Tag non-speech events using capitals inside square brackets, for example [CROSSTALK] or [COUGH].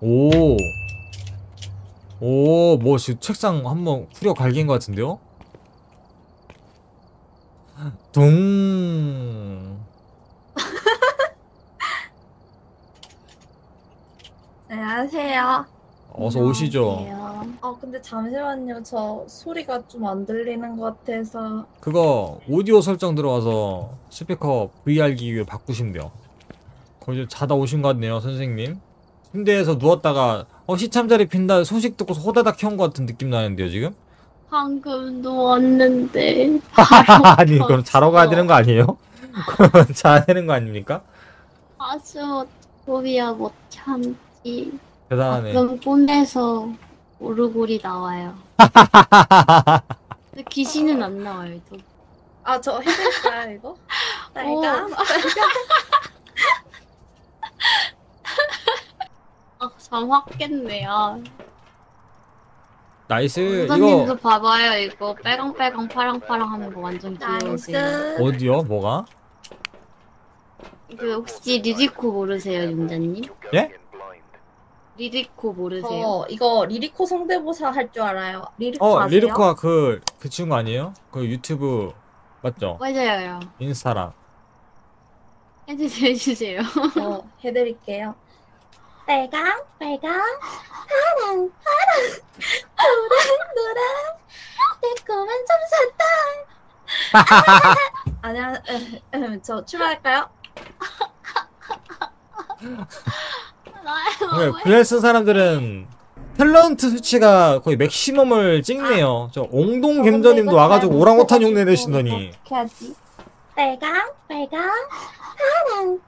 오. 오, 뭐 지금 책상 한번 후려 갈긴 것 같은데요? 둥. [LAUGHS] 안녕하세요. 어서 오시죠. 안녕하세요. 어 근데 잠시만요. 저 소리가 좀 안 들리는 것 같아서. 그거 오디오 설정 들어가서 스피커 VR 기기 바꾸시면 돼요. 좀 자다 오신 것 같네요, 선생님. 침대에서 누웠다가 어 시참자리 핀다 소식 듣고 호다닥 켠 것 같은 느낌 나는데요, 지금? 방금 누웠는데 [LAUGHS] 아니, 그럼 자러 가야 되는 거 아니에요? [LAUGHS] 그러면 자야 되는 거 아닙니까? 아주 소리야 못 참지. 대단하네. 가끔 꿈에서 오르골이 나와요. 근데 귀신은 안 나와요. 또. 아 저 해드릴까요 이거? 오. 빨강. [LAUGHS] 아, 잠 확 깼네요. nice. 선생님도 이거 봐봐요. 이거 빨강빨강 파랑파랑 하는 거 완전 귀여우세요. nice. 어디요? 뭐가? 그 혹시 리리코 모르세요, 용자님? 예? 리리코 모르세요? 저 이거 리리코 성대모사 할 줄 알아요. 리리코 어, 아세요? 리리코가 그, 그 친구 아니에요? 그 유튜브, 맞죠? 맞아요. 인스타랑. 해주세요, 해주세요. 저 해드릴게요. 빨강 빨강 파랑 파랑 노랑 노랑 달콤한 솜사탕. 에, 에, 저 출발할까요? 왜, VR 쓴 사람들은 탤런트 수치가 거의 맥시멈을 찍네요. 저 옹동 갬저님도 와가지고 오랑우탄 흉내 내시더니. 어떻게 하지? 빨강 빨강 파랑